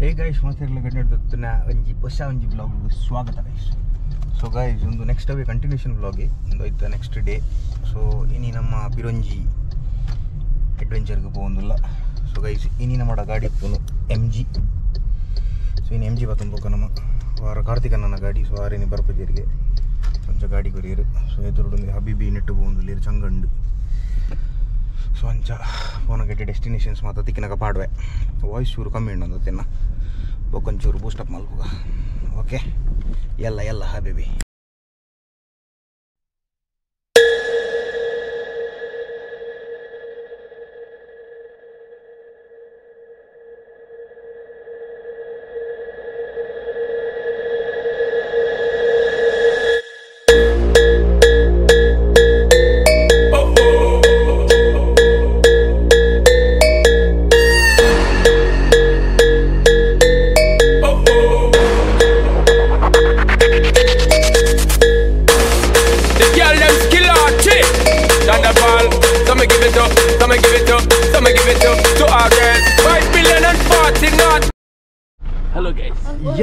Hey guys ಮಾತಾಡಲು ಗಂಟೆನ ಒಂಜಿ ಹೊಸ ಒಂಜಿ ಬ್ಲಾಗ್ ಸ್ವಾಗತ ಗೈಸ್ ಸೊ ಗೈಸ್ ಒಂದು ನೆಕ್ಸ್ಟ್ ಅವೇ ಕಂಟಿನ್ಯೂಷನ್ ಬ್ಲಾಗೆ ಒಂದು ಐತ ನೆಕ್ಸ್ಟ್ ಡೇ ಸೊ ಇನಿ ನಮ್ಮ ಪಿರೊಂಜಿ ಅಡ್ವೆಂಚರ್ಗೆ ಪೋಂದಿಲ್ಲ ಸೊ ಗೈಸ್ ಇನಿ ನಮ್ಮ ಗಾಡಿ ಇತ್ತು ಎಂ ಜಿ ಸೊ ಇನ್ನು ಎಂ ಜಿ ಬತ್ತೊಂದು ನಮ್ಮ ವಾರ ಕಾರ್ತಿಕಣ್ಣನ ಗಾಡಿ. ಸೊ ಆರೇನಿ ಬರ್ಪದಿಯರಿಗೆ ಕೊಂಚ ಗಾಡಿ ಕೊರಿಯರು. ಸೊ ಎದುರುಡೊಂದು ಹಬೀಬಿ ನೆಟ್ಟು ಪೋಂದಿಲ್ಲ ಚಂಗಂಡು. ಸೊ ಅಂಚ ಪೋನಗೆಟ್ಟೆ ಡೆಸ್ಟಿನೇಷನ್ಸ್ ಮಾತ್ರ ತಿಕ್ಕಿನಾಗ ಪಾಡುವೆ. ವಾಯ್ಸ್ ಚೂರು ಕಮ್ಮಿ ಉಂಡು ಅಂದತ್ತಿನ ಬೊಕ್ಕೊಂಚೂರು ಬೂಸ್ಟಪ್ ಮಲ್ಪುಗ ಓಕೆ ಎಲ್ಲ ಎಲ್ಲ ಹಾ The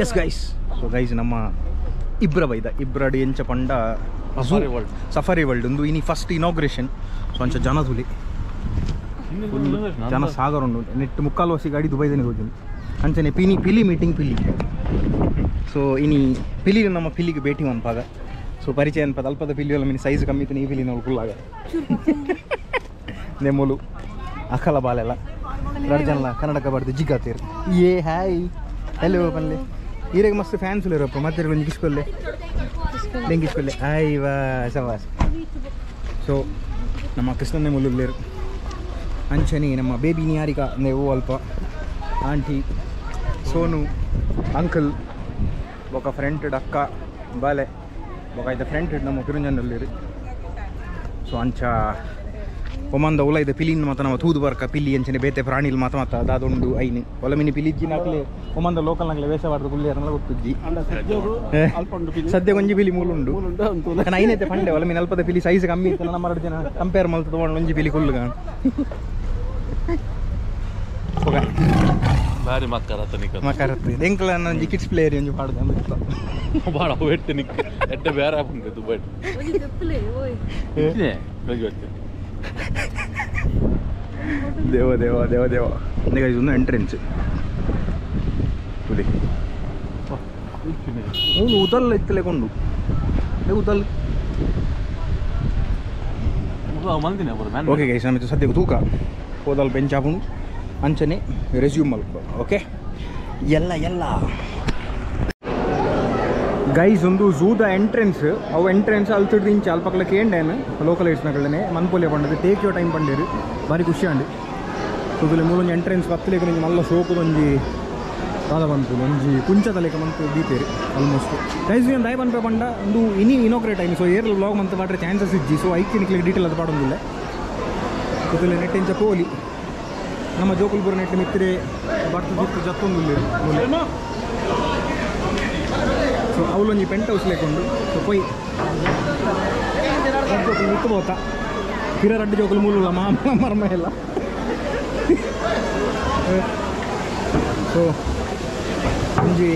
yes guys so guys ನಮ್ಮ ಇಬ್ರ ಬೈದ ಇಬ್ರಡಿ ಎಂಚ ಪಂಡ ಸಫಾರಿ ವರ್ಲ್ಡ್ ಸಫಾರಿ ವರ್ಲ್ಡ್ ಒಂದು ಇನಿ ಫಸ್ಟ್ ಇನಾಗ್ರೇಷನ್ ಸೊ ಅಂಚ ಜನ ತುಲಿ ಜನ ಸಾಗರ ಉಂಡು ನೆಟ್ ಮುಕ್ಕಾಲು ವರ್ಷ ಗಾಡಿ ದುಬೈದನೇ ಹೋಗಿ ಅಂಚನೆ ಪಿನಿ ಪಿಲಿ ಮೀಟಿಂಗ್ ಪಿಲಿ. ಸೊ ಇನಿ ಪಿಲಿ ನಮ್ಮ ಪಿಲಿಗೆ ಭೇಟಿ ಮನ್ಪಾಗ ಸೊ ಪರಿಚಯ ಅನ್ಪದ ಅಲ್ಪದ ಪಿಲಿ ಎಲ್ಲ ಮಿನಿ ಸೈಜ್ ಕಮ್ಮಿ ಇತ್ತು ಈ ಪಿಲಿ ನೋಡ್ಕೊಳ್ಳಾಗ ನೆಮ್ಮಲು ಅಕಲ ಬಾಲೆಲ್ಲ. ಎರಡು ಜನ ಕನ್ನಡಕ ಬರ್ದು ಜಿಗ್ಗಾತೀರು ಏ ಹಾಯ್ ಹಲೋ ಪಲ್ಲೆ ಈರಾಗ ಮಸ್ತ್ ಫ್ಯಾನ್ಸ್ ಇರೋಪ್ಪ ಮತ್ತೆ ಗಿಸ್ಕೊಲ್ಲೆ ಲಿಂಗಿಸ್ಕೊಲ್ಲೆ ಐವಾ ಸವಾಸ್. ಸೊ ನಮ್ಮ ಕೃಷ್ಣನೇ ಮುಳುಗ್ಲೇರು ಅಂಚನಿ ನಮ್ಮ ಬೇಬಿ ನಿಯಾರಿಕ ನೆವು ಅಲ್ಪ. ಆಂಟಿ, ಸೋನು, ಅಂಕಲ್ ಒಕ್ಕ ಫ್ರೆಂಟ್ ಅಕ್ಕ ಬಾಲೆ. ಒಕ್ಕ ಇದ್ದ ಫ್ರೆಂಟ್ ನಮ್ಮ ಕಿರಂಜನಲ್ಲಿ ಸೊ ಅಂಚ ಒಮ್ಮಂದ ಉಲ ಇದೆ ಪಿಲಿನ್ ಮಾತ ನಮ್ಮ ತೂದು ಬರ್ಕ ಪಿಲಿ ಅಂಚನೆ ಬೇತೆ ಪ್ರಾಣಿಲ್ ಮಾತ ಮಾತ ದಾದೊಂದು ಐನು. ಒಲ ಮಿನಿ ಪಿಲಿಜ್ಜಿ ನಾಕ್ಲೆ ಒಮ್ಮಂದ ಲೋಕಲ್ ನಾಗ್ಲೆ ವೇಷ ಮಾಡ್ದು ಗುಲ್ಲಿ ಅದನ್ನೆಲ್ಲ ಗೊತ್ತುಜ್ಜಿ. ಸದ್ಯ ಒಂಜಿ ಪಿಲಿ ಮೂಲುಂಡು. ನಾನು ಐನೈತೆ ಪಂಡೆ ಒಲ ಮಿನ ಅಲ್ಪದ ಪಿಲಿ ಸೈಜ್ ಕಮ್ಮಿ ಇತ್ತು ನಮ್ಮ ಎರಡು ಜನ ಕಂಪೇರ್ ಮಲ್ತು ತೊಗೊಂಡು ಒಂಜಿ ಪಿಲಿ ಕುಲ್ಲುಗ ಭಾರಿ ಮಕ್ಕರ ಮಕರತ್ತು ಎಂಕ್ಲ ನನ್ನ ಕಿಡ್ಸ್ ಪ್ಲೇಯರ್ ಒಂಜಿ ಪಾಡ್ದು ಅಂದಿತ್ತು ಭಾಳ ವೆಟ್ ನಿಕ್ ಎಡ್ಡೆ ಬೇರೆ ಹಾಕೊಂಡು ದುಬೈ. ದೇವ ದೇವ ದೇವ ದೇವ. ಈಗ ಇದೊಂದು ಎಂಟ್ರೆನ್ಸ್ ಹುಲಿ ಅವನು ಉದಲ್ ಎತ್ತಲೆಕೊಂಡು ಕೊಂಡು. ಉದಲ್ ಓಕೆ ಗೈಸ್ ನಮ್ಮ ಸದ್ಯಕ್ಕೆ ತೂಕ. ಹೋದಲ್ ಬೆಂಚ್ ಹಾಕೊಂಡು ಅಂಚನೆ ರೆಸ್ಯೂಮ್ ಮಲ್ಪ ಓಕೆ ಎಲ್ಲ ಎಲ್ಲ. ಗೈಸ್ ಒಂದು ಝೂದ ಎಂಟ್ರೆನ್ಸ್ ಅವು ಎಂಟ್ರೆನ್ಸ್ ಅಲ್ತಿಡ್ದು ಇಂಚ ಅಲ್ಪಕ್ಲಕ್ಕೆ ಕೇಂಡೇನು ಲೋಕಲ್ ಏಟ್ಸ್ನಗಳೇ ಮನ್ಪೊಲೆ ಪಂಡದು ಟೇಕ್ ಯೋ ಟೈಮ್ ಪಂಡೇರು ಭಾರಿ ಖುಷಿ ಅಂಡಿ ಸುದುಲೆ ಮೂಲೊಂಜಿ ಎಂಟ್ರೆನ್ಸ್ ಬತ್ತಲೇಕ ನಿಂಗೆ ಮಲ್ಲ ಸೋಕುದೊಂಜಿ ದಾದ ಬಂತು. ಒಂಜಿ ಕುಂಚ ತಲೆಕ ಮಂತು ಬೀತೇರಿ ಆಲ್ಮೋಸ್ಟ್ ಗೈಸ್ ಏನು ದಯ ಪನ್ಪೆ ಪಂಡ ಒಂದು ಇನಿ ಇನೋಗ್ರೇಟ್ ಟೈಮ್ ಸೊ ಏರ್ ಬ್ಲಾಗ್ ಮಂತ್ ಮಾಡ್ರೆ ಚಾನ್ಸಸ್ ಇಜ್ಜಿ. ಸೊ ಐಕ್ ನಿಕ್ಲಿಗೆ ಡೀಟೇಲ್ ಅದು ಪಾಡೊಂದಿಲ್ಲ ಸುದುಲೆ ನೆಟ್ ಇಂಚ ಪೋಲಿ. ನಮ್ಮ ಜೋಕುಲ್ಪುರ ನೆಟ್ ಮಿತ್ರೆ ಬರ್ತು ಜಿತ್ತು ಜತ್ತೊಂದು ಸೊ ಅವಳೊಂದು ಪೆಂಟ್ ಹೌಸ್ ಲೇಕೊಂಡು, ಸೊ ಪೊಯ್ పోతా ಪಿರ ರಡ್ಡು ಜೋಕುಲು ಮೂಲ ಮರ್ಮ ಎಲ್ಲ. ಸೊ, ಒಂಜಿ,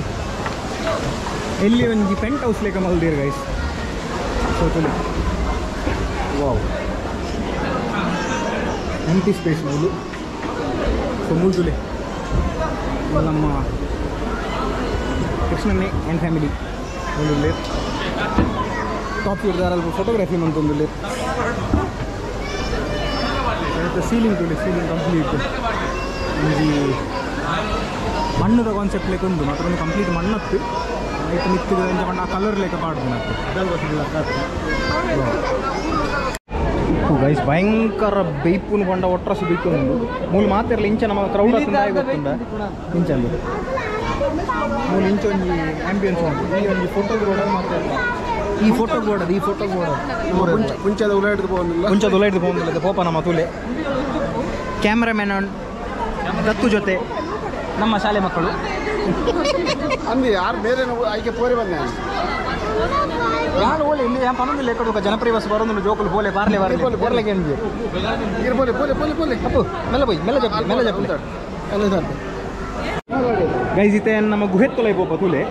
ಎಲ್ಲಿ ಒಂಜಿ ಪೆಂಟ್ ಹೌಸ್ ಲೇಕ ಮಲ್ದೀರ್ ಗೈಸ್ ಸೊ, ತುಲಿ. ವಾವ್ ಎಂಟಿ ಸ್ಪೇಸ್ ಮೂಲು. ಸೊ, ಮೂಲ್ ತುಲಿ. ನಮ್ಮ ಕೃಷ್ಣನ್ನೇ ಆ್ಯಂಡ್ ಫ್ಯಾಮಿಲಿ ಒಂದು ಲೇರ್ ಟಾಪ್ ಇರ್ದಾರ ಫೋಟೋಗ್ರಫಿ ಮಂತೊಂದು ಮತ್ತು ಸೀಲಿಂಗ್ ತುಳಿ ಸೀಲಿಂಗ್ ಕಂಪ್ಲೀಟ್ ಒಂಜಿ ಮಣ್ಣದ ಕಾನ್ಸೆಪ್ಟ್ ಲೆಕ್ಕ ಉಂಟು ಮಾತ್ರ ಒಂದು ಕಂಪ್ಲೀಟ್ ಮಣ್ಣತ್ತು ಐಟ್ ಮಿತ್ತಿದ ಎಂಚ ಪಂಡ ಆ ಕಲರ್ ಲೆಕ್ಕ ಪಾಡ್ದು ಗೈಸ್ ಭಯಂಕರ ಬೈಪುನು ಪಂಡ ಒಟ್ರಸಿ ಬೈಪುನು ಮೂಲ ಮಾತಿರಲಿ ಇಂಚ ನಮ್ಮ ಕ್ರೌಡ್ ಹತ್ತಿರ ಗೊತ್ತುಂಡ ಮೂರು ಇಂಚ್ ಒಂದು ಆ್ಯಂಬಿಯನ್ಸ್ ಉಂಟು ಇಲ್ಲಿ ಒಂದು ಫೋಟೋ ಬೋರ್ಡಲ್ಲಿ ಮಾತ್ರ ಈ ಫೋಟೋ ಬೋರ್ಡ್ ಈ ಫೋಟೋ ಬೋರ್ಡ್ ಮುಂಚೆದ ಉಲ ಹಿಡಿದು പോകുന്നില്ല ಮುಂಚೆದ ಉಲ ಹಿಡಿದು പോകുന്നില്ല ಪೋಪ ನಮ್ಮ ತುಲೆ. ಕ್ಯಾಮ್ರಾಮ್ಯಾನ್ ದತ್ತು ಜೊತೆ ನಮ್ಮ ಶಾಲೆ ಮಕ್ಕಳು. ಅಂದು ಯಾರು ಬೇರೆ ಆಯ್ಕೆ ಪೋರಿ ಬಂದೆ ಯಾರು ಓಲೆ ಇಲ್ಲಿ ಯಾ ಪನೊಂದಿಲ್ಲ ಎಕ್ಕಡ ಜನಪ್ರಿಯ ಬಸ್ ಬರೋದು ಜೋಕುಲು ಹೋಲೆ ಪಾರ್ಲೆ ವಾರ ಹೋಲೆ ಬರ್ಲೆ ಗೆಂಜಿ ಇರ್ಬೋಲೆ ಪೋಲೆ ಪೋಲೆ ಪೋಲೆ. ಅಪ್ಪು ಮೆಲ್ಲ ಬೈ ಮೆಲ್ಲ ಜಪ್ಪ ಮೆಲ್ಲ ಜಪ್ಪ ಎಲ್ಲ ಗೈಸ್ ಇತ್ತೆ ನಮ್ಮ ಗುಹೆತ್ತೊಲ ಪೋಪ ತುಲೆ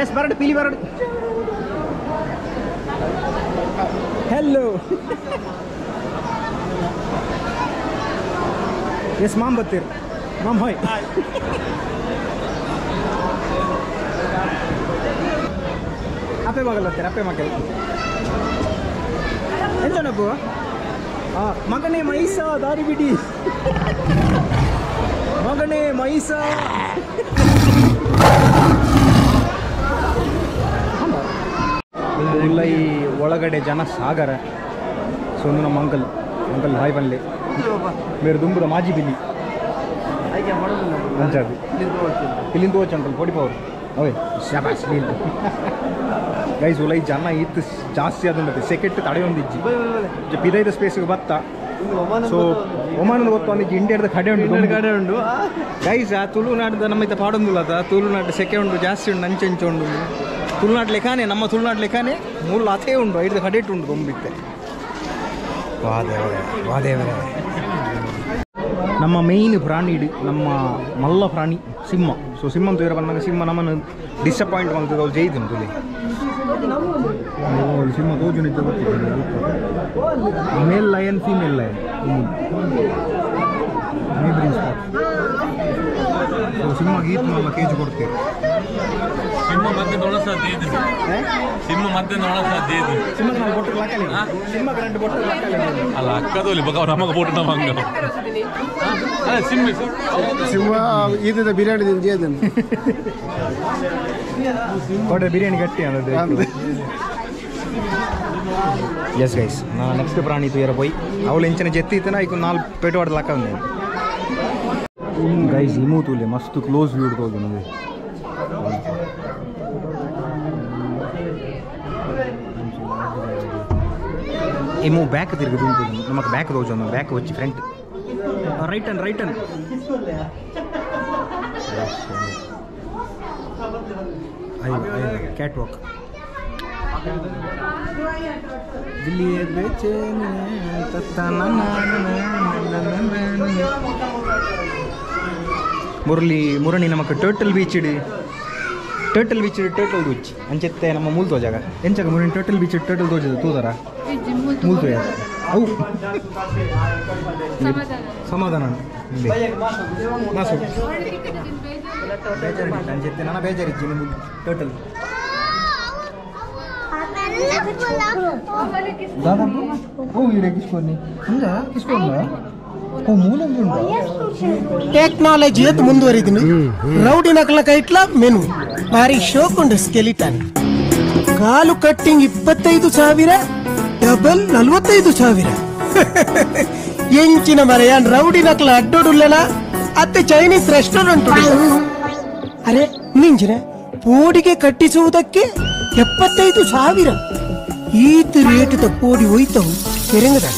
ಎಸ್ ಬರಡು ಪಿಲಿ ಬರಡು ಹಲೋ ಎಸ್ ಮಾಮ್ ಬತ್ತೀರ್ ಮಾಮ್ ಹೋಯ್ ಅಪ್ಪೆ ಮಗಲ್ ಅಪ್ಪೆ ಮಗಲ್ ಎಂತನಪ್ಪು ಆ ಮಗನೇ ಮೈಸ, ದಾರಿ ಬಿಡಿ. ಮಗನೇ ಮೈಸ. ಇಲ್ಲ ಈ ಒಳಗಡೆ ಜನ ಸಾಗರ, ಸೊ ನಮ್ಮ ಅಂಕಲ್ ಅಂಕಲ್ ಹಾಯ್ ಬನ್ನಿ ಬೇರೆ ದುಂಬುರ ಮಾಜಿ ಬಿಲ್ಲಿ. ಅಂಚಾದು ಇಲ್ಲಿಂದ ಹೋಚ್ ಅಂಕಲ್ ಪೊಡಿ ಪವರ್ ಓಯ್ ಶಾಬಾಸ್ ಬೀಲ್ ಗೈಸ್ ಉಲೈ ಜನ ಇತ್ತು ಜಾಸ್ತಿ ಆದ ಸೆಕೆಟ್ ತಡೆಯೊಂದಿಜ್ಜಿ ಪಿದೈದ ಸ್ಪೇಸ್ಗೆ ಬತ್ತ. ಸೊ ಒಮಾನದ ಗೊತ್ತು ಅಂದಿಜ್ಜಿ ಇಂಡಿಯಾದ ಕಡೆ ಉಂಟು ಕಡೆ ಉಂಟು. ಗೈಸ್ ಆ ತುಳುನಾಡ್ದ ನಮ್ಮ ಇತ್ತ ಪಾಡೊಂದುಲ್ಲದ ತುಳುನಾಡು ಸೆಕೆ ಉಂಟು ಜಾಸ್ತಿ ಉಂಟು ಅಂಚೆಂಚು ಉಂಟು ತುಳುನಾಡು ಲೆಕ್ಕಾನೆ ನಮ್ಮ ತುಳುನಾಡು ಲೆಕ್ಕಾನೆ ಮೂರು ಅತೇ ಉಂಟು ಐದು ಕಡೆಟ್ ಉಂಟು ಗೊಂಬಿತ್ತೆ ವಾದೇವರೇ ವಾದೇವರೇ. ನಮ್ಮ ಮೇಯ್ನ್ ಪ್ರಾಣಿ ಇಡಿ ನಮ್ಮ ಮಲ್ಲ ಪ್ರಾಣಿ ಸಿಂಹ. ಸೊ ಸಿಂಹ ತೋರ ಬಂದಾಗ ಸಿಂಹ ನಮ್ಮನ್ನು ಡಿಸಪಾಯಿಂಟ್ ಮಾಡ್ತದೆ ಅವ್ರು ಜೈದಿನ ಸಿಂಹ दो ಜನ ಇದ್ದ male lion female lion neighbouring spot so ಸಿಂಹ ಗೀತ್ ನಮ್ಮ ಕೇಜ್ ಕೊಡ್ತೀವಿ. ಸಿಂಹ ಮಧ್ಯೆ ನೊಣಸ ದೇದ್ರು ಸಿಂಹ ಮಧ್ಯೆ ನೊಣಸ ದೇದ್ರು ಸಿಂಹ ನಾವು ಕೊಟ್ಟು ಲಾಕಲಿ ಸಿಂಹ ಕರೆಂಟ್ ಕೊಟ್ಟು ಅಲ್ಲ ಅಕ್ಕದು ಬಗ ಅವ್ರ ಅಮ್ಮಗ ಕೊಟ್ಟು ನಾವು ಹಂಗ. ಸಿಂಹ. ಸಿಂಹ ಈದ ಬಿರಿಯಾನಿ ತಿಂದಿದ್ದೇನೆ ಕೊಟ್ಟರೆ ಬಿರಿಯಾನಿ ಗಟ್ಟಿ ಅನ್ನೋದು ಎಸ್ ಗೈಸ್ ನಾನು ನೆಕ್ಸ್ಟ್ ಪ್ರಾಣಿ ತೂಯರ ಪೋಯಿ ಅವಳು ಇಂಚಿನ ಜೆತ್ತಿ ಇತ್ತನ ಈಗ ನಾಲ್ಕು ಪೇಟು ಹೊಡೆದು ಹಾಕ ಗೈಸ್ ಇಮೂ ತೂಲೆ ಮಸ್ತ್ ಕ್ಲೋಸ್ ವ್ಯೂ ಹಿಡ್ಕೋದು ನಮಗೆ. ಇಮು ಬ್ಯಾಕ್ ತಿರುಗಿ ನಮಗೆ ಬ್ಯಾಕ್ ರೋಜ್ ಅನ್ನೋ ಬ್ಯಾಕ್ ವಚ್ಚಿ ಫ್ರಂಟ್ ರೈಟ್ ಅನ್ ರೈಟ್ ಕ್ಯಾಟ್ ವಾಕ್ ದಿಲ್ಲಿಯ ಬೇಚೇನ ಮುರಳಿ ಮುರಣಿ ನಮಕ್ ಟರ್ಟಲ್ ಬೀಚ್ ಇಡಿ ಟರ್ಟಲ್ ಬೀಚ್ ಟರ್ಟಲ್ ಬೀಚ್ ಅಂಚೆತ್ತೆ ನಮ್ಮ ಮೂಲ್ ತೋಜಾಗ ಎಂಚಾಗ ಮುರಣಿ ಟರ್ಟಲ್ ಬೀಚ್ ಟರ್ಟಲ್ ತೋಜದ ತೂದರ ಮೂಲ್ ತೋಜ ಅವು ಸಮಾಧಾನ ಇಲ್ಲಿ. ಮಾಸು ಬೇಜಾರಿಲ್ಲ ಅಂಚೆತ್ತೆ ನನ್ನ ಬೇಜಾರಿಜ್ಜಿ ನಿಮ್ಮ ಟರ್ಟಲ್ దాదాపు ఓ ఈడ కిసుకోని ఉందా కిసుకోందా ఓ మూలం ఉందా ಟೆಕ್ನಾಲಜಿ ಎದ್ದು ಮುಂದುವರಿದನು ರೌಡಿ ನಕಲ ಕೈಟ್ಲ ಮೆನು ಭಾರಿ ಶೋಕುಂಡು ಸ್ಕೆಲಿಟನ್ ಕಾಲು ಕಟ್ಟಿಂಗ್ ಇಪ್ಪತ್ತೈದು ಸಾವಿರ ಡಬಲ್ ನಲ್ವತ್ತೈದು ಸಾವಿರ. ಎಂಚಿನ ಮರೆಯ ರೌಡಿ ನಕ್ಲ ಅಡ್ಡೋಡುಲ್ಲೆನ ಅತ್ತೆ ಚೈನೀಸ್ ರೆಸ್ಟೋರೆಂಟ್ ಅರೆ, ನಿಂಜಿನ, ಪೋಡಿಗೆ ಕಟ್ಟಿಸುವುದಕ್ಕೆ ಎಪ್ಪತ್ತೈದು ಸಾವಿರ. ಈತ ರೇಟ್ ತಪ್ಪೋಡಿ ಹೋಯ್ತವು ಕೆರೆಂಗದ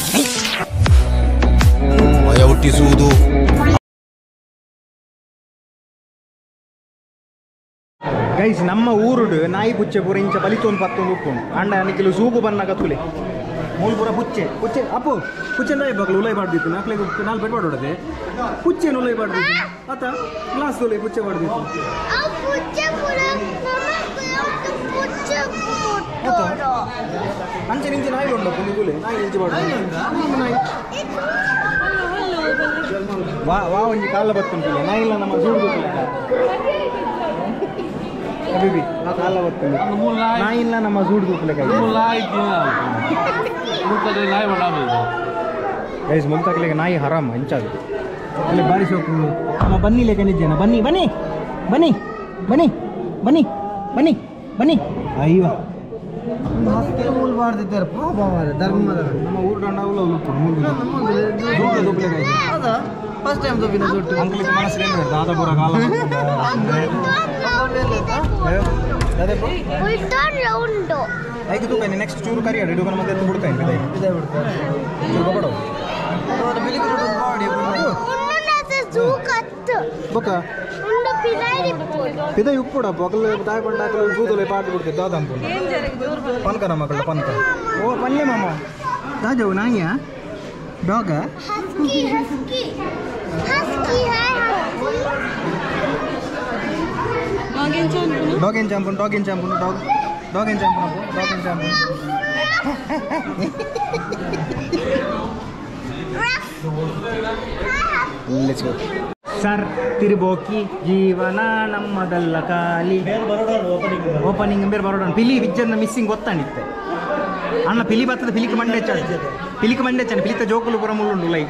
ಗೈಸ್, ನಮ್ಮ ಊರುಡು ನಾಯಿ ಪುಚ್ಚೆ ಪೂರ ಇಂಚ ಬಲಿತೊಂದು ಪತ್ತೊಂದು ಉಪ್ಪುಂಡು ಅಂಡ ನಿಖಿಲು ಸೂಗು ಬನ್ನ ತುಲೆ. ಮೂಲ್ ಪೂರ ಪುಚ್ಚೆ ಪುಚ್ಚೆ, ಅಪ್ಪು, ಪುಚ್ಚೆ ನಾಯಿ ಬಾಗ್ಲು ಉಲೈ ಬಾಡ್ದಿತ್ತು. ನಾಲ್ಕು ನಾಲ್ಕು ಬೆಡ್ ಮಾಡೋದೆ ಪುಚ್ಚೆನು ಉಲೈ ಬಾಡ್ದಿತ್ತು. ಆತ ಗ್ಲಾಸ್ ಉಲೈ ಪುಚ್ಚೆ ಮಾಡ್ದಿತ್ತು ಅಂಚೆ ನಿಂಚೆ ನಾಯಿ ಉಂಡಪ್ಪ ನಿಗುಲೆ ನಾಯಿ ನಿಂಚೆ ಬಾಡ್ದು ನಾಯಿ ವಾ ವಾ ಒಂಜಿ ಕಾಲ ಬತ್ತುಂಟು ನಾಯಿ ಇಲ್ಲ, ನಮ್ಮ ಜೂಡು ಅಬಿಬಿ ಆ ಕಾಲ ಬತ್ತುಂಡು ನಾಯಿ. ಇಲ್ಲ ನಮ್ಮ ಜೂಡು ದೂಪಲೆ ಕೈ ಗೈಸ್ ಮುಲ್ತಕ್ಲೆಗೆ ನಾಯಿ ಹರಾಮ್ ಹಂಚಾದು. ಅಲ್ಲಿ ಬಾರಿ ಸೋಕು ನಮ್ಮ ಬನ್ನಿ ಲೆಕ್ಕ ನಿದ್ದೇನ ಬನ್ನಿ ಬನ್ನಿ ಬನ್ನಿ ಬನ್ನಿ ಬನ್ನಿ ಬನ್ನಿ ಬನ್ನಿ. ಅಯ್ಯೋ. ನಮ್ಮ ಊರು ದಂಡ ನಮ್ಮ ದುಪ್ಲೆ ಕೈ ಫಸ್ಟ್ ಟೈಮ್ ತೋಪಿನ ದುಡ್ಡು ಅಂಕಲಿಗೆ ಮನಸ್ಸು ಏನು ದಾದಾಪುರ ಕಾಲ ಉಂಟು ಐದು ತೂಕ ನೆಕ್ಸ್ಟ್ ಚೂರು ಕರಿ ಅಡಿ ನಮ್ಮ ಮತ್ತೆ ಹುಡುಕ ಇದೆ ಇದೇ ಬಿಡ್ತಾರೆ ಚೂರು ಕೊಡು ಬೆಳಿಗ್ಗೆ ಮಾಡಿ ಉಂಡು ಜೂ ಕತ್ತು ಬೊಕ್ಕ ಉಂಡು ಪಿಲಾರಿ ಇದ ಉಪ್ಪುಡ ಪೊಗಲು ತಾಯಿ ಪಂಡ ಹಾಕಲು ಕೂದಲು ಪಾಟಿ ಬಿಡ್ತದೆ ದಾದಂಪು ಪನ್ಕ ನಮ್ಮ ಮಕ್ಕಳ ಪನ್ಕ ಓ ಪಲ್ಯ ಮಾಮ ದಾಜವು ನಾಯಿಯ ಡಾಗ हस्की हस्की हस्की है हस्की ಡಾಗ್ ಏನ್ ಚಾಂಪುನ್ ಡಾಗ್ ಏನ್ ಚಾಂಪುನ್ ಡಾಗ್ ಡಾಗ್ ಏನ್ ಚಾಂಪುನ್ ಅಪ್ಪು ಡಾಗ್ ಏನ್ ಚಾಂಪುನ್ ಲೆಟ್ಸ್ ಗೋ ಸರ್ ತಿರುಬೋಕಿ ಜೀವನ ನಮ್ಮದಲ್ಲ ಖಾಲಿ ಓಪನಿಂಗ್ ಬೇರೆ ಬರೋಣ ಪಿಲಿ ವಿಜ್ಜನ್ನ ಮಿಸ್ಸಿಂಗ್ ಗೊತ್ತಾಣಿತ್ತೆ ಅಣ್ಣ ಪಿಲಿ ಬರ್ತದೆ ಪಿಲಿಕ್ ಮಂಡೆ ಚಾಡ್ ಪಿಲಿಕ್ ಮಂಡೆ ಚಾನ್ ಪಿಲಿತ ಜೋಕುಲು ಪುರ ಮುಳ್ಳುಂಡು ಲೈ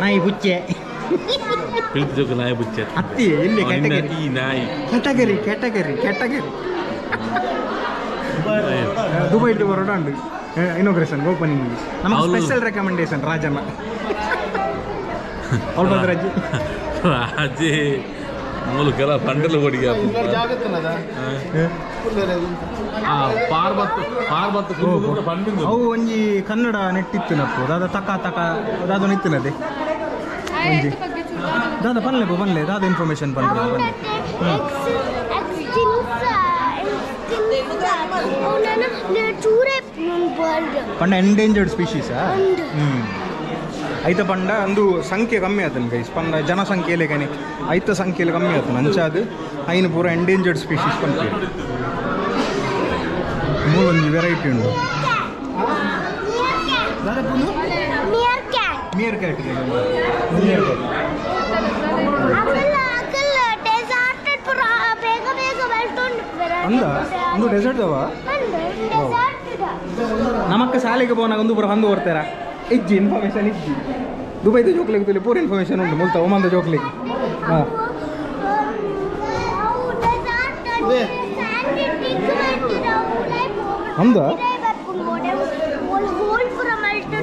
ನಾಯಿ ಬುಚ್ಚೆ ಪ್ರೀತಿ ಜೋಗ ನಾಯಿ ಬುಚ್ಚೆ ಅತ್ತಿ ಎಲ್ಲಿ ಕ್ಯಾಟಗರಿ ಈ ನಾಯಿ ಕ್ಯಾಟಗರಿ ಕ್ಯಾಟಗರಿ ಕ್ಯಾಟಗರಿ ದುಬೈ ಟು ಬರೋಣ ಉಂಟು ಇನೋಗ್ರೇಷನ್ ಓಪನಿಂಗ್ ನಮಗೆ ಅವ್ಳು- ಸ್ಪೆಷಲ್ ರೆಕಮೆಂಡೇಶನ್ ರಾಜಣ್ಣ ಅವ್ರು ಬಂದ್ರೆ ಅಜ್ಜಿ ಅಜ್ಜಿ ಮೂಲಕ ಪಾರ್ಬತ್ತು ಪಾರ್ಬತ್ತು ಪಂಡಿಂದು ಅವು ಒಂಜಿ ಕನ್ನಡ ನೆಟ್ಟಿತ್ತು ನಪ್ಪು ದಾದ ತಕ ತಕ ದಾದ ನಿತ್ತಿನದೆ ಒಂಜಿ ದಾದ ಬನ್ಲೆ ಬನ್ಲೆ ಪನ್ಲೆ ದಾದ ಇನ್ಫಾರ್ಮೇಶನ್ ಬಂದ್ರೆ ಬರ್ಡ್ ಪಂಡ ಎಂಡೇಂಜರ್ಡ್ ಸ್ಪೀಶೀಸಾ. ಹ್ಞೂ ಐತ ಪಂಡ ಅಂದು ಸಂಖ್ಯೆ ಕಮ್ಮಿ ಆತನ ಗೈಸ್. ಪಂಡ ಜನಸಂಖ್ಯೆಲೆ ಕಣಿ ಐತ ಸಂಖ್ಯೆಲೆ ಕಮ್ಮಿ ಆತನ. ಅಂಚಾದ ಐನು ಪೂರ ಎಂಡೇಂಜರ್ಡ್ ಸ್ಪೀಶೀಸ್ ಪಂಪಿ ಮೂಲೊಂದು ವೆರೈಟಿ ಉಂಟು ಮಿಯರ್ ಕ್ಯಾಟ್ ಅಂದ? ಒಂದು ಡೆಸರ್ಟ್ ಅವ ನಮಕ್ಕ ಶಾಲೆಗೆ ಪೋನಾಗ ಒಂದು ಪೂರ ಹಂದು ಬರ್ತಾರ. ಇಜ್ಜಿ ಇನ್ಫಾರ್ಮೇಶನ್ ಇಜ್ಜಿ ದುಬೈದ ಜೋಕ್ಲಿಗೆ ತುಲಿ ಪೂರ ಇನ್ಫಾರ್ಮೇಶನ್ ಉಂಟು ಮುಲ್ತ ಒಮ್ಮಂದ ಜೋಕ್ಲಿಗೆ ಹಾಂ ಅಂದ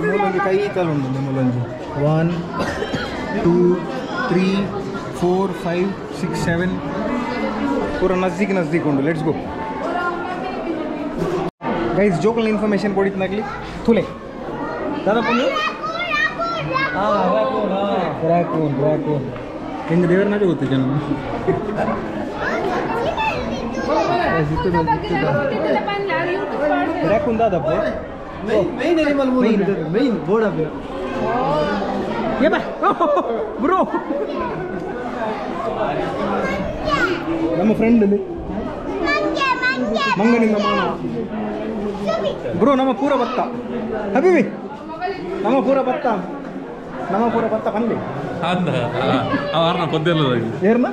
ಮೂಲೊಂಜಿ ಕೈ ಕಾಲು ಉಂಟು ನಿಮ್ಮಲ್ಲೊಂಜಿ one two three four five six seven ಪೂರ ನಜ್ದೀಕ್ ನಜ್ದೀಕ್ ಉಂಟು ಲೆಟ್ಸ್ ಗೋ ಗೈಸ್ ಜೋಕಲ್ ಇನ್ಫಾರ್ಮೇಶನ್ ಕೊಡಿತ್ನಾಗ್ಲಿ ತುಲೆ ದಾದಾ ಪುಣ್ಯ ರ್ಯಾಕೂನ್ ರ್ಯಾಕೂನ್ ಹೆಂಗೆ ದೇವರನಾಗ ಗೊತ್ತಿದ್ದೆ ಜನ. ರ್ಯಾಕೂನ್ ದಾದಪ್ಪ ಮೈನ್ ಅನಿಮಲ್ ಮೈನ್ ಬೋರ್ಡ್ ಅಪ್ಪಿನ ಏ ಬಾ. ಬ್ರೋ ನಮ್ಮ ಫ್ರೆಂಡ್ ಮಂಗನಿಂದ ಮಾನ. ಬ್ರೋ ನಮ್ಮ ಪೂರ ಭತ್ತ ಹಬೀಬಿ. ನಮ್ಮ ಪೂರ ಭತ್ತ ನಮ್ಮ ಪೂರ ಭತ್ತ ಬಂದಿ ಅಂದ ಅವ ಪದ್ಯಲ್ಲ ಏರ್ನ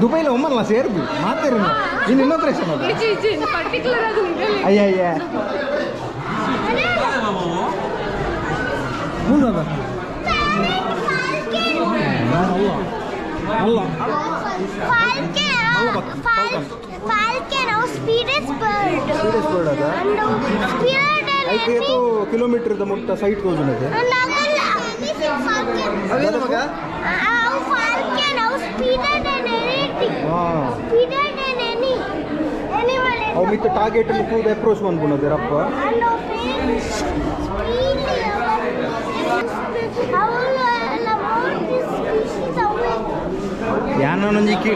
ದುಬೈಲ ಒಮ್ಮಲ್ಲ ಸೇರ್ದು ಮಾತೇರಿ ಇನ್ನು ಇನ್ನೊಬ್ರೇಷನ್ ಅದು ಅಯ್ಯ ಅಯ್ಯ ಮುಂದದ ಅಲ್ಲ Falcon. Falcon as bird on kilometre the move sight side cone ನಮ್ದೆ ಅವೇರ್ ಟಾರ್ಗೆಟ್ನ ಕೂಬ್ ಅಪ್ರೋಚ್ ಮಾಡ್ ಯಾನೊಂಜಿ ಕಿ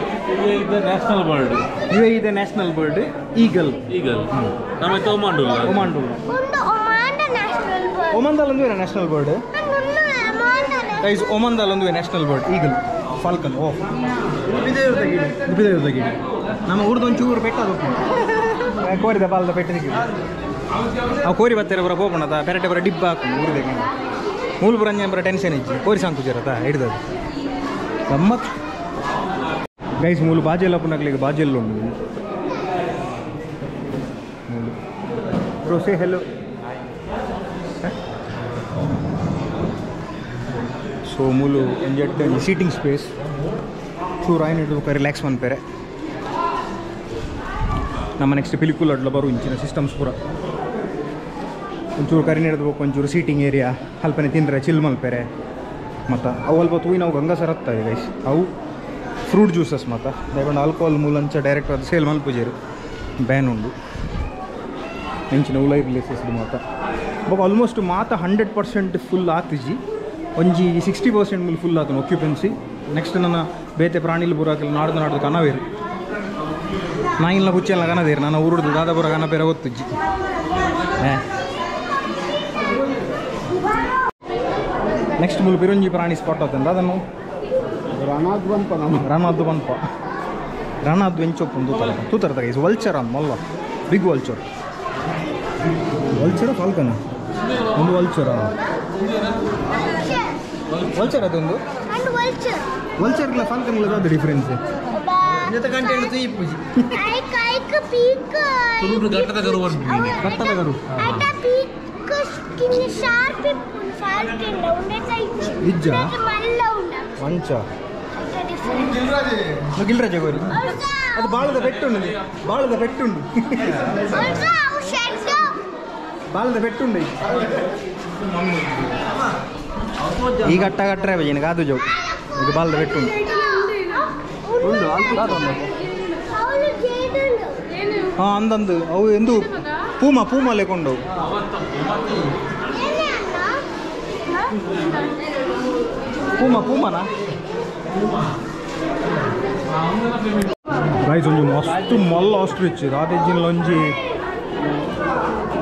ಇದು ನ್ಯಾಷನಲ್ ಬರ್ಡ್ ಇವೇ ಇದೆ ನ್ಯಾಷನಲ್ ಬರ್ಡ್ ಈಗಲ್ ಈಗಲ್ ನಮ್ಮ ಒಮಾಂಡು ಒಂದು ಒಮಾನ್ ನ್ಯಾಷನಲ್ ಬರ್ಡ್ ಒಮಂದಲ್ ಒಂದು ನ್ಯಾಷನಲ್ ಬರ್ಡ್ ಗೈಸ್ ಒಮಂದಲ್ ಒಂದು ನ್ಯಾಷನಲ್ ಬರ್ಡ್ ಈಗಲ್ ಫಾಲ್ಕನ್ ಓ ಗಿಡ ನಮ್ಮ ಊರ್ದು ಒಂಚೂರು ಬೆಟ್ಟ ಅದು ಕೋರಿದ ಬಾಲದ ಬೆಟ್ಟ ಸಿಕ್ಕಿದೆ ಅವು ಕೋರಿ ಬತ್ತಾರೆ ಬರ ಹೋಗೋಣದ ಪೆರಟೆ ಬರ ಡಿಬ್ಬ ಹಾಕೊಂಡು ಊರಿದೆ. ಮೂಲ ಬರಂಜ ಬರ ಟೆನ್ಷನ್ ಇಚ್ಚಿ ಕೋರಿ ಸಾಂಕುಜಿರತ್ತಾ ಹಿಡಿದದು ಗಮ್ಮತ್ತು ಗಮ್ಮತ್. ಗೈಸ್ ಮೂಲು ಬಾಜೆಲ್ಲ ಪುನಗ್ಲಿಗೆ ಬಾಜೆಲ್ಲ ಉಂಟು. ಮೂಲು ಬ್ರೋ ಸೇ ಹೆಲೋ ಸೊ ಮೂಲು ಸೀಟಿಂಗ್ ಸ್ಪೇಸ್ ಚೂರು ಆಯ್ನ ಹಿಡಿದು ರಿಲ್ಯಾಕ್ಸ್ ಮನ್ಪೇರೆ ನಮ್ಮ ನೆಕ್ಸ್ಟ್ ಪಿಲಿಕುಲ್ ಅಡ್ಲ ಬರು ಇಂಚಿನ ಸಿಸ್ಟಮ್ಸ್ ಪೂರ. ಒಂಚೂರು ಕರಿ ಹಿಡಿದು ಒಂಚೂರು ಸೀಟಿಂಗ್ ಏರಿಯಾ ಅಲ್ಪನೆ ತಿಂದರೆ ಚಿಲ್ ಮಲ್ಪೆರೆ ಮತ್ತು ಅವು ಅಲ್ಪ ತೂಯಿ ನಾವು ಗಂಗಸರ ಹತ್ತಾವೆ ಗೈಸ್ ಅವು ಫ್ರೂಟ್ ಜ್ಯೂಸಸ್ ಮತ್ತು ದಯಗೊಂಡು ಆಲ್ಕೋಹಾಲ್ ಮೂಲಂಚ ಡೈರೆಕ್ಟ್ ಅದು ಸೇಲ್ ಮಲ್ಪುಜೇರು ಬ್ಯಾನ್ ಉಂಡು ಹೆಂಚಿನ ಉಲೈ ಪ್ಲೇಸಸ್ ಮಾತ ಬೊಕ ಆಲ್ಮೋಸ್ಟ್ ಮಾತ ಹಂಡ್ರೆಡ್ ಪರ್ಸೆಂಟ್ ಫುಲ್ ಆತಿಜಿ ಒಂಜಿ ಸಿಕ್ಸ್ಟಿ ಪರ್ಸೆಂಟ್ ಮೇಲೆ ಫುಲ್ ಆತನ ಆಕ್ಯುಪೆನ್ಸಿ ನೆಕ್ಸ್ಟ್ ನನ್ನ ಬೇತೆ ಪ್ರಾಣಿಲ್ ಬುರಾಕಲ್ ನಾಡ್ದು ನಾಡ್ದು ಕನವೇರು ನಾ ಇಲ್ಲ ಹುಚ್ಚೆಲ್ಲ ಕನದೇರಿ ನಾನು ಊರುಡ್ದು ದಾದಾಪುರ ಕನ ಪೇರ ಗೊತ್ತುಜ್ಜಿ ನೆಕ್ಸ್ಟ್ ಮುಲ್ ಪಿರಂಜಿ ಪ್ರಾಣಿ ಸ್ಪಾಟ್ ಆತಂದ ಅದನ್ನು ರಣಾದ್ ಬಂತ ನಮ್ಮ ರಣದ್ದು ಬಂಪ ರಣದ್ದು ಎಂಚೊಪ್ಪು ತೂತರ ತೂತರ ತಗ ಇದು ವಲ್ಚರ್ ಮಲ್ಲ. Big vulture. ವಲ್ಚರ ಫಾಲ್ಕನ? ಒಂದು ವಲ್ಚರ. ವಲ್ಚರ್ ಅದೊಂದು? And vulture. ವಲ್ಚರ್ ಇಲ್ಲ ಫಾಲ್ಕನ್ ಇಲ್ಲ ಅದು ಡಿಫ್ರೆನ್ಸ್. ಕಟ್ಟದ ಉಂಡ. ಮಂಚ. ಗಿಲ್ರಾಜ ಗೋರಿ ಅದು ಬಾಳದ ಬೆಟ್ಟುಂಡು ಬಾಳದ ಬೆಟ್ಟುಂಡು. ಬಾಳದ ಬೆಟ್ಟುಂಡು ಈಗ ಅಟ್ಟ ಕಟ್ಟರೆ ಬಜೆನ ಕಾದು ಜೋ ಈಗ ಬಾಳದ ಬೆಟ್ಟುಂಡು. ಉಂಡು ಹಾಂ, ಅಂದಂದು. ಅವು ಎಂದು ಪೂಮ ಪೂಮ ಅಣ್ಣ ಪೂಮ, ಪೂಮನ? ಗೈಸ್ ಒಂದು ಮಸ್ತ್ ಮಲ್ಲ ಆಸ್ಟ್ರಿಚ್ ರಾಧೇಜಿನ ಒಂಜಿ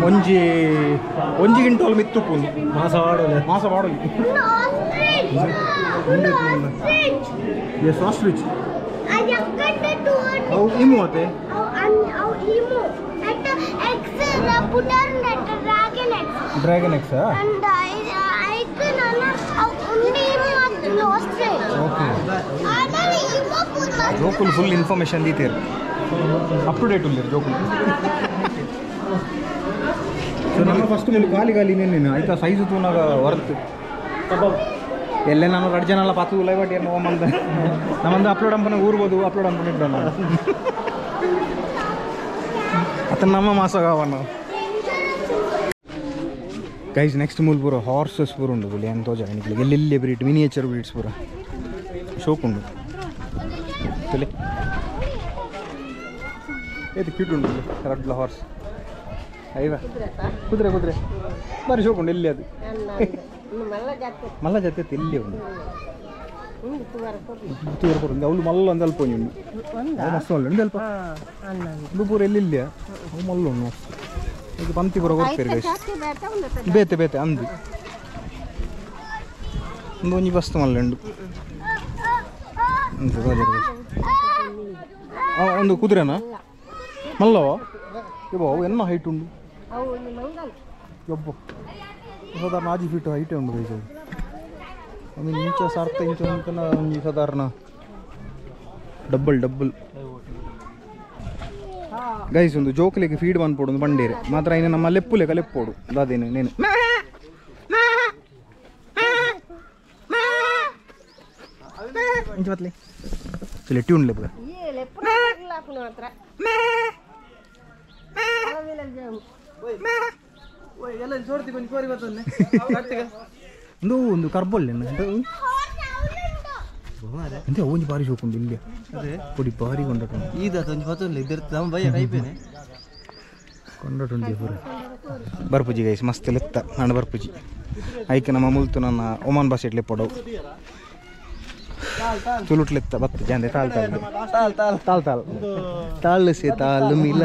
ಒಂಜಿ ಒಂಜಿ ಗಿಂಟೋಲ್ ಮಾಸ ವಾಡೋಲೆ ಮಾಸ ವಾಡೋಲಿ ಒಂದು ಆಸ್ಟ್ರಿಚ್ ಎಸ್ ಆಸ್ಟ್ರಿಚ್ ಅವು emu dragon eggs dragon eggs and ಐಕ ನನ್ನ ಅವು ಉಂಡಿ ಇಮು ಅದು ಆಸ್ಟ್ರಿಚ್ ಓಕೆ ಆದರೆ ಇಮು ಜೋಕುಲ್ ಫುಲ್ ಇನ್ಫಾರ್ಮೇಶನ್ ದೀತಿರ್ ಅಪ್ ಟು ಡೇಟ್ ಉಲ್ಲಿರ್ ಜೋಕುಲ್ ನಮ್ಮ ಫಸ್ಟ್ ಮೇಲೆ ಗಾಲಿ ಗಾಲಿ ಇನ್ನೇನು ಆಯ್ತಾ ಸೈಜ್ ತೂನಾಗ ವರ್ತ್ ಎಲ್ಲೇ ನಾನು ಎರಡು ಜನ ಎಲ್ಲ ಪಾತು ಲೈವ್ ಏನೋ ಮಂದ ನಮ್ಮಂದು ಅಪ್ಲೋಡ್ ಅಂಪನ ಊರ್ಬೋದು ಅಪ್ಲೋಡ್ ಅಂಪನ ಇಡ್ಡ ನಾನು ಅತ್ತ ನಮ್ಮ ಮಾಸಗಾವನ ಗೈಸ್ ನೆಕ್ಸ್ಟ್ ಮೂಲ್ ಪೂರ ಹಾರ್ಸಸ್ ಪೂರ ಉಂಡು ಇಲ್ಲಿ ಜಾಯಿನ್ ತೋಜ ನಿಕ್ಲಿಗೆ ಎಲ್ಲೆಲ್ಲಿ ಬ್ರೀಡ್ ಮಿನಿಯೇಚರ್ ಬ್ರೀಡ್ಸ್ ಪೂರ ಶೋಕ್ ಉಂಡು ತಲೆ ಇದು ಕ್ಯೂಟ್ ಉಂಟು ರೆಡ್ ಹಾರ್ಸ್ ಅಯ್ಯವ ಕುದುರೆ ಕುದುರೆ ಬಾರಿ ಶೋಕೊಂಡು ಇಲ್ಲಿ ಎಲ್ಲಿ ಅದು ಮಲ್ಲ ಜಾತಿ ಇಲ್ಲಿ ಉಂಟು ತೂರ ಪೂರ ಒಂದು ಅವಳು ಮಲ್ಲ ಒಂದು ಅಲ್ಪ ಉಂಟು ಮಸ್ತ್ ಮಲ್ಲ ಒಂದು ಅಲ್ಪ ಎಲ್ಲಿ ಇಲ್ಲ ಅವು ಮಲ್ಲ ಉಂಡು ಮಸ್ತ್ ಇದು ಪಂತಿ ಪೂರ ಕೊಡ್ತೀರಿ ಬೇತೆ ಬೇತೆ ಅಂದು ಒಂದು ಒಂಜಿ ಬಸ್ತು ಮಲ್ಲ ಉಂಡು ಉಂಟು ಒಂದು ಕುದುರೆನಾ? ಮಲ್ಲವ ಯಬ್ಬ, ಅವು ಎನ್ನ ಹೈಟ್ ಉಂಡು ಯಬ್ಬ. ಸಾಧಾರಣ ಆಜಿ ಫೀಟ್ ಹೈಟೇ ಉಂಡು ಗೈಸ್ ಅದು ಒಂದು ಇಂಚ ಸಾರ್ಥ ಇಂಚ ಉಂಟನ ಒಂಜಿ ಸಾಧಾರಣ ಡಬ್ಬಲ್ ಡಬ್ಬಲ್ ಗೈಸ್ ಒಂದು ಜೋಕ್ಲಿಗೆ ಫೀಡ್ ಬಂದ್ಪೋಡು ಒಂದು ಬಂಡೇರೆ. ಮಾತ್ರ ಇನ್ನು ನಮ್ಮ ಲೆಪ್ಪುಲೆಗ ಲೆಪ್ಪೋಡು ಅದೇನು ನೇನು. ಇಂಚ ಬತ್ಲಿ ಕೊಂಚ ಕೋರಿ ಬರ್ತದೆ ಒಂದು ಒಂದು ಕರ್ಬೊಲ್ಲೆ ಒಂಜಿ ಬಾರಿ ಶೋಕುಂಡು ಇಲ್ಲಿ ಪುಡಿ ಬಾರಿ ಕೊಂಡಟು ಈದ ಒಂಜಿ ಪತ್ತೊಂದು ಇದ್ದಿರ್ತದೆ ನಮ್ಮ ಬಯ್ಯ ಕೈಪೇನೆ ಕೊಂಡಟುಂಡಿ ಪೂರ. ಬರ್ಪುಜಿ ಗೈಸ್ ಮಸ್ತ್ ಲೆತ್ತ ನಾನು ಬರ್ಪುಜಿ. ಐಕ ನಮ್ಮ ಮುಲ್ತು ನನ್ನ ಒಮಾನ್ ಬಸ್ ಇಡ್ಲಿ ಪೊಡವು. ತುಳುಟ್ಲೆತ್ತ ಬತ್ತ ಜಾಂದೆ ತಾಳ್ ತಾಳ್. ತಾಲ್ ತಾಲ್ ತಾಲ್ ತಾಲ್ ತಾಳು ಸೆ ತಾಳು. ಮಿಲ.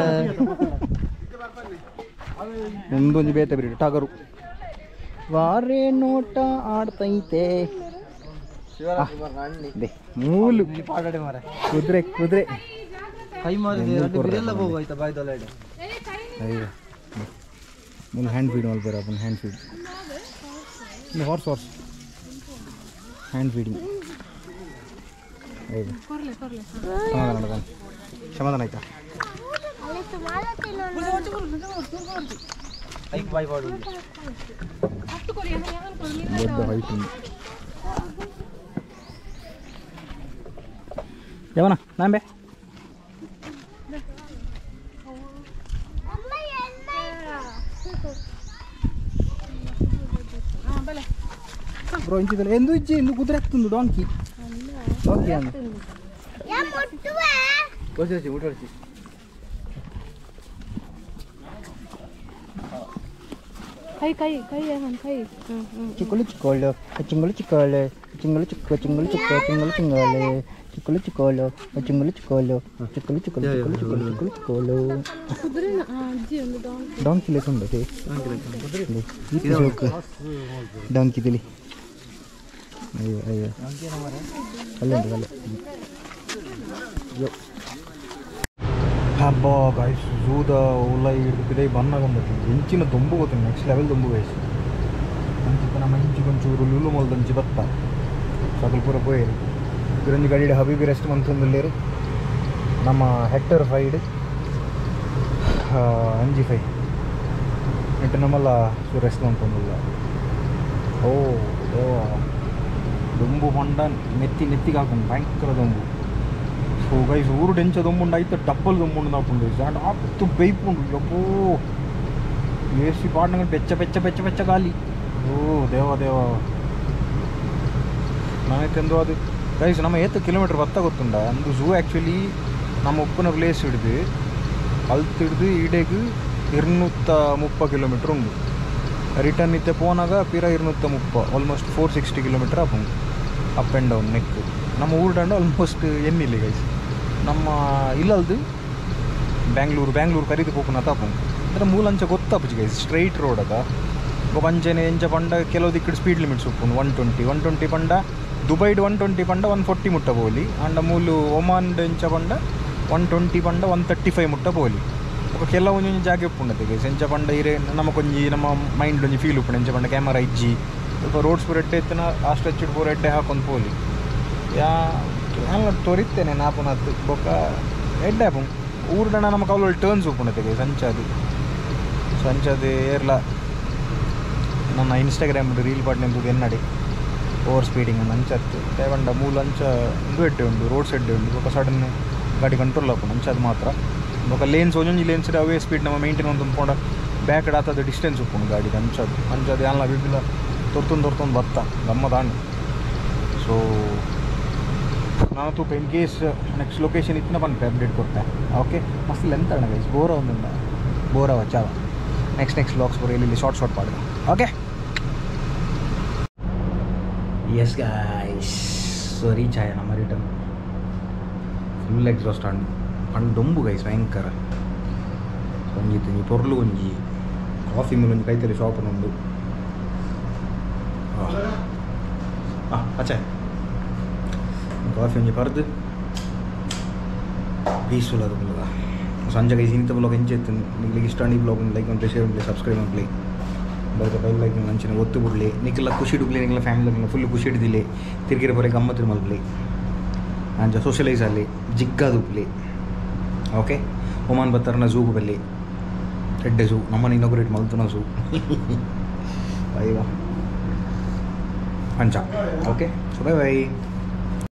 ಒಂದೊಂದು ಬೇತೆ ಬಿಡಿ ಟಗರು ವಾರೆ ನೋಟ ಆಡ್ತೈತೆ. ದೇ ಮೂಲು. ಪಾಡಾಡೆ ಮಾರ ಕುದುರೆ ಕುದುರೆ. ಕೈ ಅಯ್ಯೋ. ಹ್ಯಾಂಡ್ ಫೀಡ್ ಮಾಡಿ ಅದನ್ನ hand feed horse horse hand feeding ಅಯ್ಯೋ ಸಮಾಧಾನ ಸಮಾಧಾನ ಆಯ್ತಾ? ಯಾವನ ನಾಂಬೆ ಬ್ರೋ ಇಂಚಿದಲ್ಲ. ಎಂದು ಇಜ್ಜಿ ಇನ್ನು ಕುದುರೆ ಹತ್ತುಂದು ಡಾಂಕಿ ಡಾಂಕಿ ಅನ್ನ ಯಾ ಮುಟ್ಟುವೆ ತೋರಿಸಿ ಊಟಡಿಸಿ ಕೈ ಕೈ ಕೈ ಅವನ್ ಕೈ ಹ್ಮ್ ಹ್ಮ್ ಚಿಕ್ಕಳು ಚಿಕ್ಕಳು ಚಿಕ್ಕಳು ಚಿಕ್ಕಳು ಚಿಂಗಲು ಚಿಕ್ಕ ಚಿಂಗಲು ಚಿಕ್ಕ ಚಿಂಗಲು ಚಿಂಗಾಲೆ ಚಿಕ್ಕಲು ಚಿಕ್ಕೋಲು ಚಿಂಗಲು ಚಿಕ್ಕೋಲು ಚಿಕ್ಕಲು ಚಿಕ್ಕಲು ಚಿಕ್ಕಲು ಚಿಕ್ಕಲು ಚಿಕ್ಕಲು ಚಿಕ್ಕೋಲು ಡಾಂಕಿ ಲೆಕ್ಕ ಉಂಟು ಜೋಕ್ ಡಾಂಕಿ ತಿಳಿ ಅಯ್ಯೋ ಅಯ್ಯೋ. ಅಲ್ಲುಂಟು ಅಲ್ಲ ಹಬ್ಬ ಗಾಯ್ಸ್ ಝೂದ ಉಲ್ಲ ಹಿಡಿದಿದೆ ಬನ್ನಾಗೊಂಡು ಹೆಂಚಿನ ದೊಂಬು ಗೊತ್ತಿಲ್ಲ ನೆಕ್ಸ್ಟ್ ಲೆವೆಲ್ ದೊಂಬು ಗಾಯ್ಸ್ ಅಂಚಿತ ನಮ್ಮ ಇಂಚಿ ಕೊಂಚೂರು ಲುಲು ಮೊಲ್ದಂಚಿ ಬತ್ತ ಸಕಲ್ ಪೂರ ಪೋಯಿರಿ ಇದೊಂದು ಗಾಡಿ ಹಬೀಬಿ ರೆಸ್ಟ್ ಮಂತಂದಲ್ಲೇರು ನಮ್ಮ ಹೆಕ್ಟರ್ ಫೈಡ್ ಅಂಜಿ ಫೈ ಎಂಟು ನಮ್ಮಲ್ಲ ರೆಸ್ಟ್ ಮಂತಂದಿಲ್ಲ ಓ ದೇವ ದೊಂಬು ಹೊಂಡ, ನೆತ್ತಿ ನೆತ್ತಿಗೆ ಹಾಕೊಂಡು ಭಯಂಕರ ದೊಂಬು. ಸೊ ಗೈಸ್ ಊರು ಡೆಂಚ ದೊಂಬುಂಡು ಆಯ್ತು, ಡಬ್ಬಲ್ ದೊಂಬುಂಡು ನಾಪುಂಡು ಜಾಂಡ್ ಅತ್ತು ಬೈಪುಂಡು ಯಪ್ಪೋ ಏಸಿ ಪಾಡ್ನಂಗ ಬೆಚ್ಚ ಬೆಚ್ಚ ಬೆಚ್ಚ ಬೆಚ್ಚ ಗಾಲಿ. ಓ, ದೇವ ದೇವ. ನಾನೈತೆಂದು ಅದು ಗೈಸ್ ನಮ್ಮ ಏತ ಕಿಲೋಮೀಟ್ರ್ ಬತ್ತ ಗೊತ್ತುಂಡ? ಅಂದು ಝೂ ಆ್ಯಕ್ಚುಲಿ ನಮ್ಮ ಉಪ್ಪನ ಪ್ಲೇಸ್ ಹಿಡಿದು ಅಲ್ತ್ ಹಿಡಿದು ಈಡೆಗೆ ಇರ್ನೂತ್ತ ಮುಪ್ಪ ಕಿಲೋಮೀಟ್ರ್ ಉಂಡು. ರಿಟರ್ನ್ ಇತ್ತೆ ಪೋನಾಗ ಪೀರ ಇರ್ನೂತ್ತ ಮುಪ್ಪ ಆಲ್ಮೋಸ್ಟ್ ಫೋರ್ ಸಿಕ್ಸ್ಟಿ ಕಿಲೋಮೀಟ್ರ್ ಆಪುಂಡು ಅಪ್ ಆ್ಯಂಡ್ ಡೌನ್ ನೆಕ್ ನಮ್ಮ ಊರ್ಡಂಡು ಆಲ್ಮೋಸ್ಟ್ ಎನ್ನಿಲ್ಲ ಗೈಸ್ ನಮ್ಮ ಇಲ್ಲಲ್ದು ಬ್ಯಾಂಗ್ಳೂರು ಬ್ಯಾಂಗ್ಳೂರು ಕರೀದು ಹೋಗೋಣ ತಾಪು ಅಂದರೆ ಮೂಲಂಚ ಗೊತ್ತಾಪುಜಿ ಗೈಸ್ ಸ್ಟ್ರೈಟ್ ರೋಡ್ ಅದ. ಪಂಚನೆ ಎಂಚ ಪಂಡ, ಕೆಲವು ದಿಕ್ಕಡು ಸ್ಪೀಡ್ ಲಿಮಿಟ್ಸ್ ಉಪ್ಪುಂಡು ಒನ್ ಟ್ವೆಂಟಿ ಒನ್ ಟ್ವೆಂಟಿ ಪಂಡ ದುಬೈಡ್ ಒನ್ ಟ್ವೆಂಟಿ ಪಂಡ ಒನ್ ಫೋರ್ಟಿ ಮುಟ್ಟ ಬೋಲಿ. ಅಂಡ ಮೂಲು ಒಮಾನ್ ಎಂಚ ಪಂಡ ಒನ್ ಟ್ವೆಂಟಿ ಪಂಡ ಒನ್ ತರ್ಟಿ ಫೈವ್ ಮುಟ್ಟ ಬೋಲಿ. ఒక ಒಂಜೊಂಜಿ ಜಾಗ ಉಪ್ಪುಂಡತೆ ಗೈಸ್ ಎಂಚ ಪಂಡ ಇರೆ, ನಮ್ಮ ಕೊಂಜಿ, ನಮ್ಮ ಮೈಂಡ್ ಒಂಜಿ ಫೀಲ್ ಉಪ್ಪುಂಡು ಎಂಚ ಪಂಡ ಕ್ಯಾಮರಾ ಸ್ವಲ್ಪ ರೋಡ್ಸ್ ಪೂರ ಎಡ್ಡೆ ಎತ್ತಿನ ಆ ಸ್ಟ್ರೆಚ್ ಪೂರ ಎಡ್ಡೆ ಹಾಕೊಂಡು ಪೋಲಿ. ಯಾ, ಹಂಗೆ ತೋರಿತ್ತೇನೆ ನಾಪುನತ್ತು ಬೊಕ್ಕ ಎಡ್ಡೆ ಆಪು ಊರ್ಡಣ ನಮ್ಮ ಕವಲಲ್ಲಿ ಟರ್ನ್ಸ್ ಉಪ್ಪುಣತೆಗೆ ಸಂಚಾದಿ. ಸಂಚಾದಿ ಏರ್ಲ. ನನ್ನ ಇನ್ಸ್ಟಾಗ್ರಾಮ್ ರೀಲ್ ಪಾಡ್ನೆಂದು ಎನ್ನಡಿ. ಓವರ್ ಸ್ಪೀಡಿಂಗ್ ಅಂಚತ್ತು ತೇವಂಡ ಮೂಲ ಅಂಚ ಇದು ಎಡ್ಡೆ ಉಂಡು ರೋಡ್ ಸೈಡ್ ಉಂಡು. ಬೊಕ್ಕ ಸಡನ್ ಗಾಡಿ ಕಂಟ್ರೋಲ್ ಆಪುಂಡು ಅಂಚದು ಮಾತ್ರ. ಬೊಕ್ಕ ಲೇನ್ಸ್ ಒಂಜೊಂಜಿ ಲೇನ್ಸ್ ಅವೇ ಸ್ಪೀಡ್ ನಮ್ಮ ಮೇಂಟೈನ್ ಒಂದು ಪೋಂಡ. ಬ್ಯಾಕ್ ಆತದ ಡಿಸ್ಟೆನ್ಸ್ ಉಪ್ಪುಂಡು ಗಾಡಿ ಅಂಚದು ಅಂಚದು ಯಾನ್ಲ ಬಿಬ್ಬಿಲ ತೊರ್ತೊಂದು ತೊರ್ತೊಂದು ಬತ್ತ ಗಮ್ಮದಾಂಡು ಸೊ ನಾನು ತೂಕ ಇನ್ ಕೇಸ್ ನೆಕ್ಸ್ಟ್ ಲೊಕೇಶನ್ ಇತ್ತಿನ ಬಂದು ಅಪ್ಡೇಟ್ ಕೊಡ್ತೆ. ಓಕೆ ಮಸ್ತ್ ಲೆಂತ್ ಅಣ್ಣ ಗೈಸ್ ಬೋರ ಒಂದುಂಡ ಬೋರವ ಚಾವ. ನೆಕ್ಸ್ಟ್ ನೆಕ್ಸ್ಟ್ ಬ್ಲಾಗ್ಸ್ ಬರೋ ಇಲ್ಲಿ ಶಾರ್ಟ್ ಶಾರ್ಟ್ ಮಾಡಿದೆ okay yes guys so reach ಆಯ ನಮ್ಮ ರಿಟರ್ನ್ ಫುಲ್ ಎಕ್ಸಾಸ್ಟ್ ಅಂಡ್ ಪಂಡ್ ದೊಂಬು ಗೈಸ್ ಭಯಂಕರ. ಒಂಜಿ ತಿಂಜಿ ಪೊರ್ಲು ಒಂಜಿ. ಕಾಫಿ ಮೇಲೆ ಒಂಜಿ ಕೈತಲ್ಲಿ ಶಾಪ್ ಉಂಡು ಹಾಂ ಅಚ್ಚಾ ಕಾಫಿ ಒಂಜಿ ಪರ್ದು ಪೀಸ್ಫುಲ್ ಅದು ಮುಲ್ಲದ ಸಂಜೆ ಗೈಸ್ ಇಂಥ ಬ್ಲಾಗ್ ಎಂಚೆತ್ತು ನಿಗ್ಲಿಗೆ ಇಷ್ಟ ಈ ಬ್ಲಾಗ್ ಲೈಕ್ ಮಾಡಿ ಶೇರ್ ಮಾಡಿ ಸಬ್ಸ್ಕ್ರೈಬ್ ಮಾಡಿ ಬರೀ ಬೈಲ್ ಲೈಕ್ ಮಂಚಿನ ಒತ್ತು ಬಿಡಲಿ. ನಿಕ್ಕೆಲ್ಲ ಖುಷಿ ಡುಗ್ಲಿ ನಿಕ್ಲ ಫ್ಯಾಮಿಲಿ ಫುಲ್ ಖುಷಿ ಹಿಡಿದಿಲ್ಲಿ ತಿರ್ಗಿರ ಬರೀ ಗಮ್ಮತ್ತು ಮಲ್ಗಲಿ ಅಂಚ ಸೋಷಿಯಲೈಸ್ ಅಲ್ಲಿ ಜಿಗ್ಗಾದು ಉಪ್ಲಿ. ಓಕೆ ಒಮಾನ್ ಬತ್ತಾರನ ಝೂ ಬಲ್ಲಿ ಎಡ್ಡೆ ಝೂ ನಮ್ಮನ್ನ ಇನಾಗ್ರೇಟ್ ಮಲ್ತನ ಝೂ ಅಯ್ಯೋ. ಅಂಚ ಓಕೆ ಸೊ ಬೈ ಬೈ